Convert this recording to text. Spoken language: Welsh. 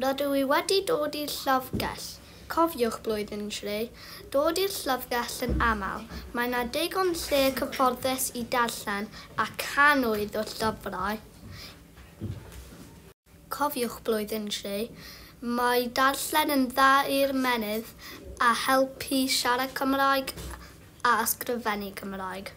Rydw i wedi dod i'r llyfgell. Cofiwch blwyddyn tri, dod i'r llyfgell yn aml. Mae yna digon lle cyfforddus i darllen a canwydd o llyfrau. Cofiwch blwyddyn tri, mae darllen yn dda i'r menydd a helpu siarad Cymraeg a ysgrifennu Cymraeg.